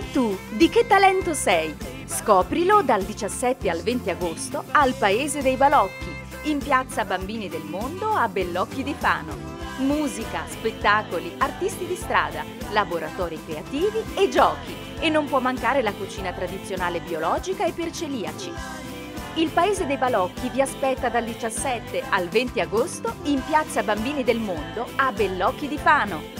E tu, di che talento sei? Scoprilo dal 17 al 20 agosto al Paese dei Balocchi, in piazza Bambini del Mondo a Bellocchi di Fano. Musica, spettacoli, artisti di strada, laboratori creativi e giochi. E non può mancare la cucina tradizionale biologica e per celiaci. Il Paese dei Balocchi vi aspetta dal 17 al 20 agosto in piazza Bambini del Mondo a Bellocchi di Fano.